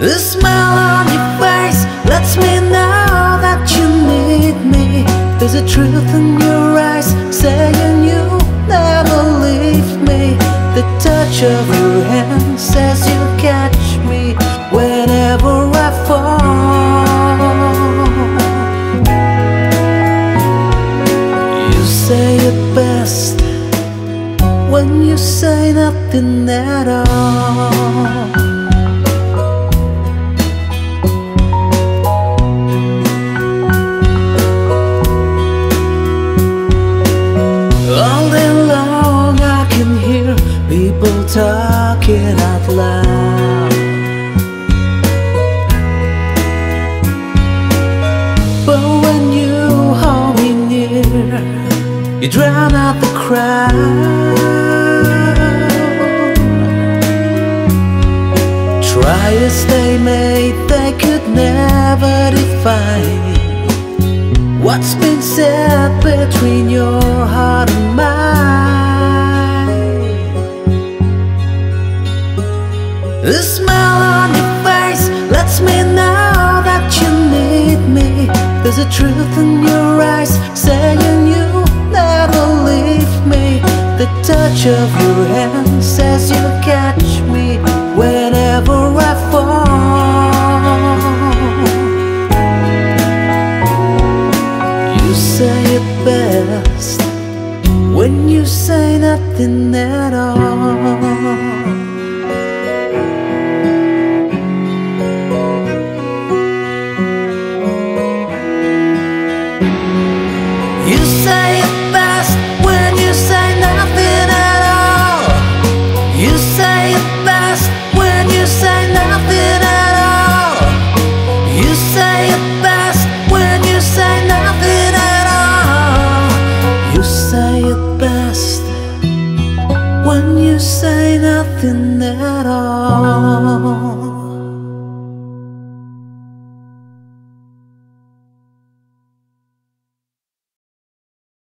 The smile on your face lets me know that you need me. There's a truth in your eyes saying you'll never leave me. The touch of your hand says you'll say nothing at all. All day long I can hear people talking out loud. But when you hold me near You drown out the crowd Try as they may, they could never define What's been said between your heart and mine. The smile on your face lets me know that you need me. There's a truth in your eyes saying you'll never leave me. The touch of your hand say it best when you say nothing at all. when you say nothing at all.